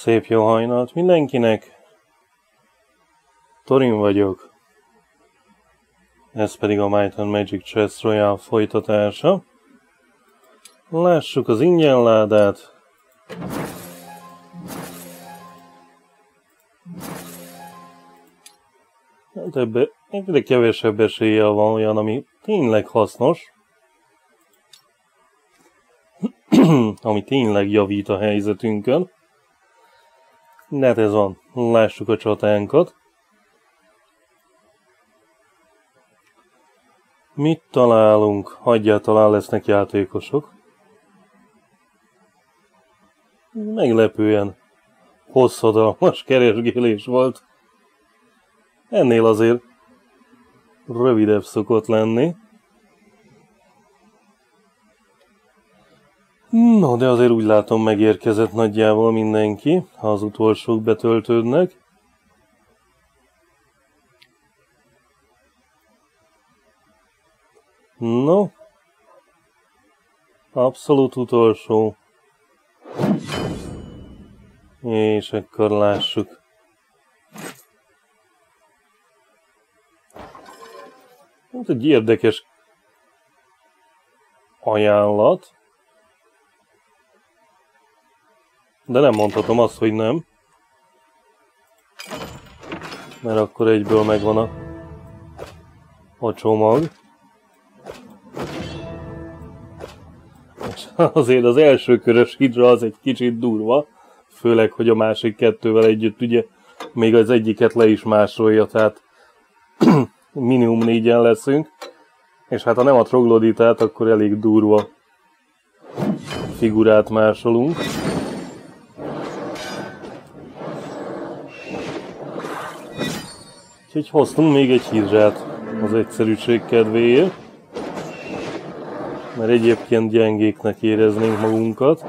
Szép jó hajnalt mindenkinek! Torin vagyok. Ez pedig a Might and Magic Chess Royale folytatása. Lássuk az ingyenládát. Hát ebbe egyre kevesebb esélye van olyan, ami tényleg hasznos. ami tényleg javít a helyzetünkön. Hát ez van. Lássuk a csatánkat. Mit találunk? Hagyjál, talán lesznek játékosok. Meglepően hosszadalmas keresgélés volt. Ennél azért rövidebb szokott lenni. No, de azért úgy látom megérkezett nagyjából mindenki, ha az utolsók betöltődnek. No, abszolút utolsó. És akkor lássuk. Hát egy érdekes ajánlat. De nem mondhatom azt, hogy nem. Mert akkor egyből megvan a, a csomag. És azért az első körös hidra az egy kicsit durva. Főleg, hogy a másik kettővel együtt ugye még az egyiket le is másolja, tehát minimum négyen leszünk. És hát ha nem a trogloditát, akkor elég durva figurát másolunk. Úgyhogy hoztunk még egy hírzsát az egyszerűség kedvéért. Mert egyébként gyengéknek éreznénk magunkat.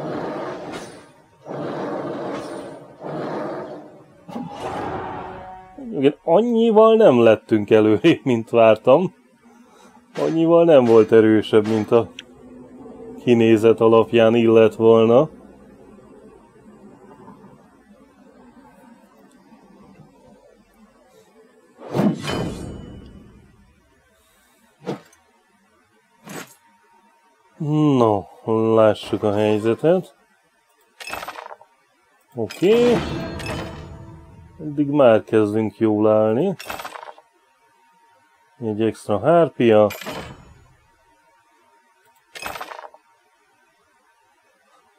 Igen, annyival nem lettünk előrébb, mint vártam. Annyival nem volt erősebb, mint a kinézet alapján illet volna. No, lássuk a helyzetet. Oké. Okay. Eddig már kezdünk jól állni. Egy extra hárpia.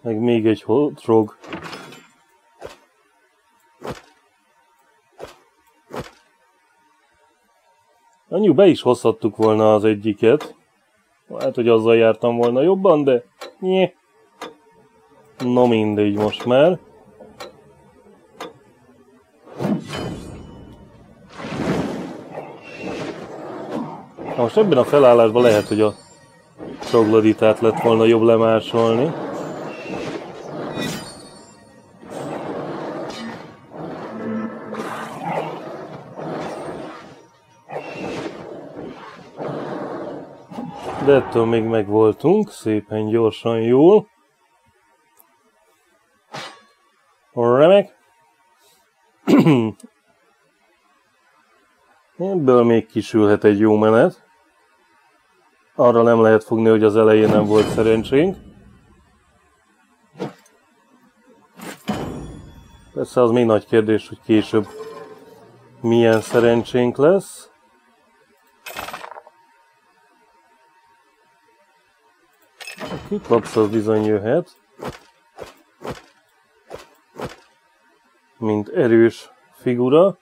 Meg még egy trog. Annyi be is hozhattuk volna az egyiket. Hát, hogy azzal jártam volna jobban, de... Nye. No mindegy most már. Na most ebben a felállásban lehet, hogy a trogloditát lett volna jobb lemásolni. De ettől még megvoltunk, szépen gyorsan jól. Remek. Ebből még kisülhet egy jó menet. Arra nem lehet fogni, hogy az elején nem volt szerencsénk. Persze az még nagy kérdés, hogy később milyen szerencsénk lesz. Kikapsz az bizony jöhet. Mint erős figura.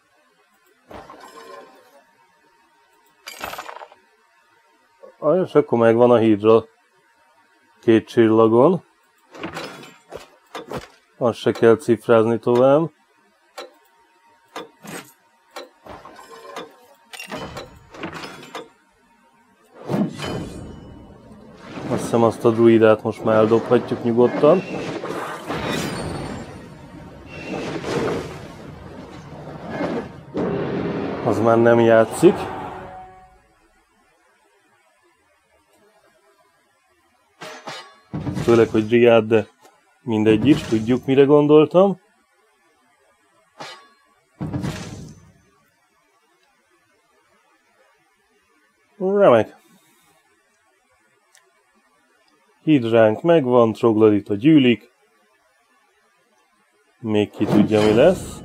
Ah, és akkor megvan a hídra két csillagon. Azt se kell cifrázni tovább. Azt hiszem azt a druidát most már eldobhatjuk nyugodtan. Az már nem játszik. Főleg, hogy Driád, de mindegy is, tudjuk mire gondoltam. Remek. Hidránk megvan, trogladita gyűlik. Még ki tudja, mi lesz.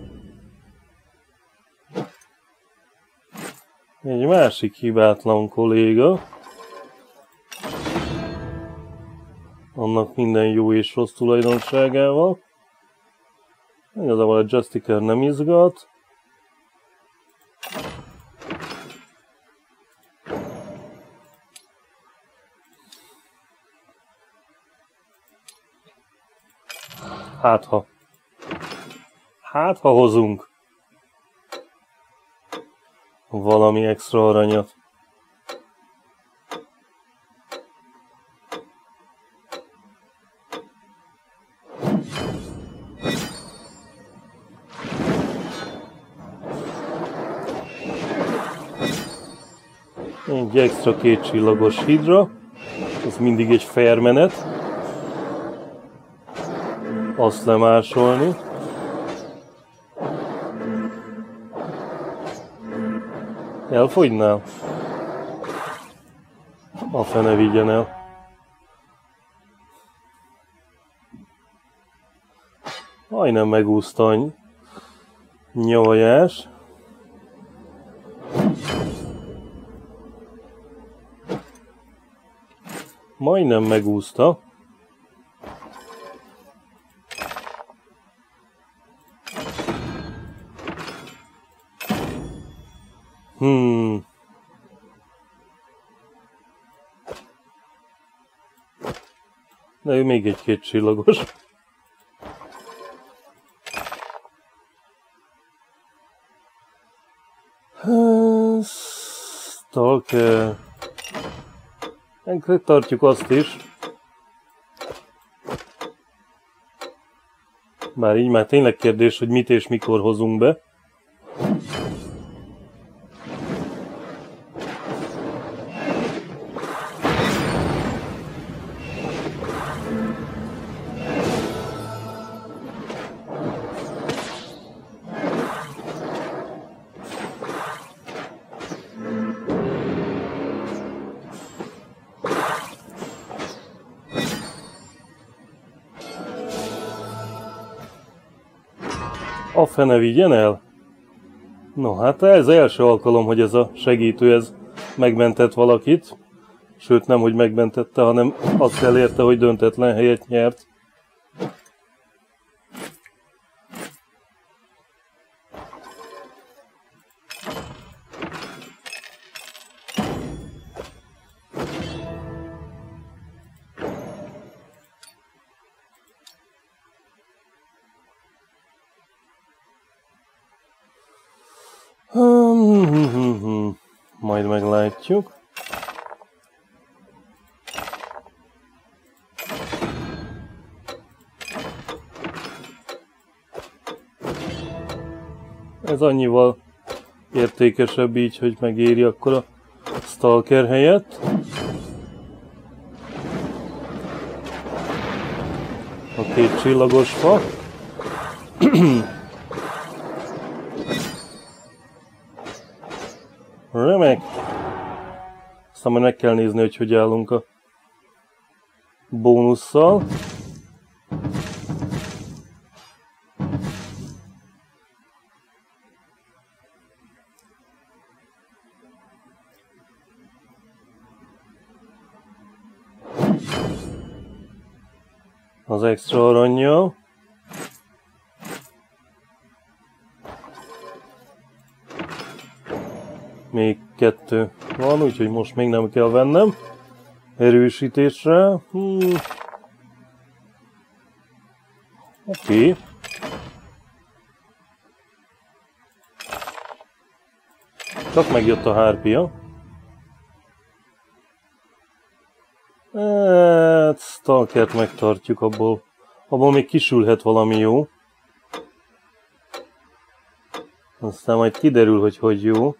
Egy másik hibátlan kolléga. Annak minden jó és rossz tulajdonságával. Igazából a Justicar nem izgat. Hát ha. Hát ha hozunk valami extra aranyat. Egy extra két csillagos hidra, ez mindig egy fair menet. Azt lemásolni. Elfogynál? A fene vigyen el. Majdnem megúszta a nyavajás. Majdnem megúszta. Hmm. De ő még egy két csillagos. Stalker. Tartjuk azt is. Bár így már tényleg kérdés, hogy mit és mikor hozunk be. A fene vigyen el? No, hát ez első alkalom, hogy ez a segítő ez megmentett valakit. Sőt, nem, hogy megmentette, hanem azt elérte, hogy döntetlen helyet nyert. Majd meglátjuk. Ez annyival értékesebb így, hogy megéri akkor a Stalker helyett. A két csillagos fa. Remek. Aztán majd meg kell nézni, hogy hogy állunk a bónusszal. Az extra aranyjal. Még kettő van, úgyhogy most még nem kell vennem. Erősítésre. Hmm. Oké. Okay. Csak megjött a hárpia. Hát, Stalkert megtartjuk, abból, abból még kisülhet valami jó. Aztán majd kiderül, hogy hogy jó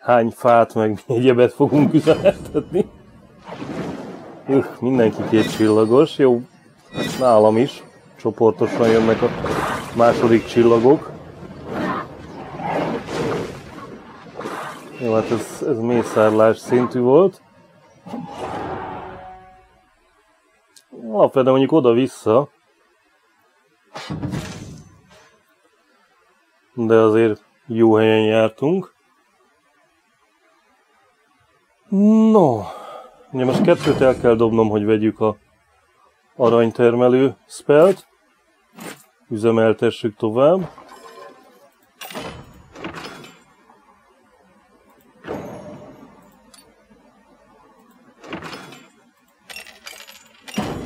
hány fát, meg egyebet fogunk üzemeltetni. Üh, mindenki két csillagos, jó, nálam is csoportosan jönnek a második csillagok. Jó, hát ez, ez mészárlás szintű volt. Alapvetően mondjuk oda-vissza. De azért jó helyen jártunk. No, ugye most kettőt el kell dobnom, hogy vegyük a aranytermelő spelt. Üzemeltessük tovább.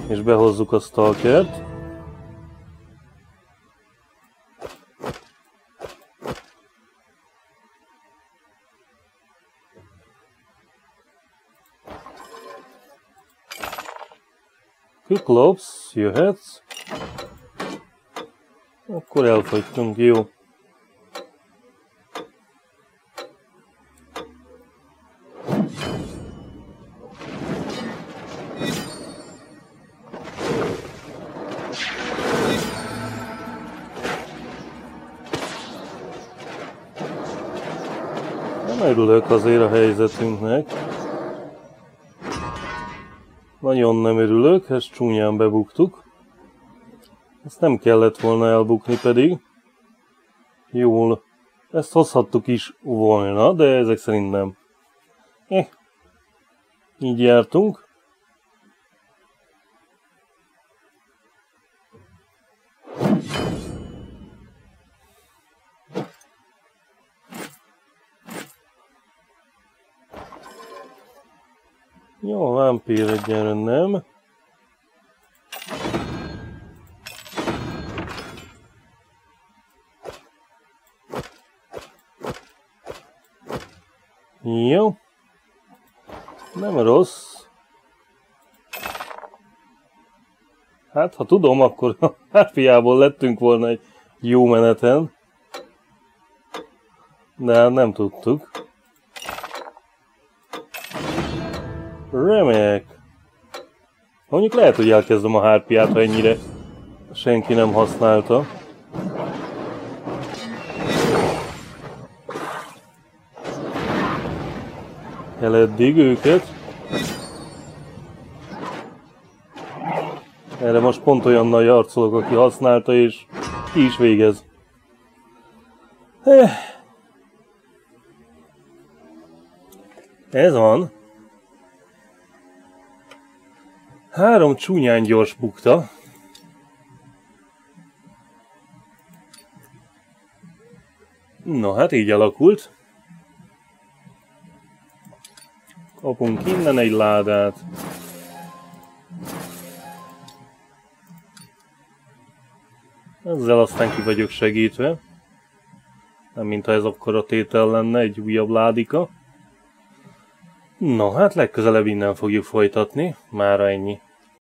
És behozzuk a stalkert. Küklops, jöhetsz. Akkor elfogytunk, jó. Nem örülök azért a helyzetünknek. Nagyon nem örülök, ezt csúnyán bebuktuk. Ezt nem kellett volna elbukni pedig. Jól. Ezt hozhattuk is volna, de ezek szerint nem. Eh. Így jártunk. Jó, vámpír egyenre nem. Jó. Nem rossz. Hát, ha tudom, akkor a fiából lettünk volna egy jó meneten. De hát nem tudtuk. Remek. Mondjuk lehet, hogy elkezdem a hárpiát, ha ennyire senki nem használta. El eddig őket. Erre most pont olyan nagy arcolok, aki használta, és ki is végez. Ez van. Három csúnyán gyors bukta. No, hát így alakult. Kapunk innen egy ládát. Ezzel aztán ki vagyok segítve. Nem mintha ez akkor a tétel lenne, egy újabb ládika. No, hát legközelebb innen fogjuk folytatni. Mára ennyi.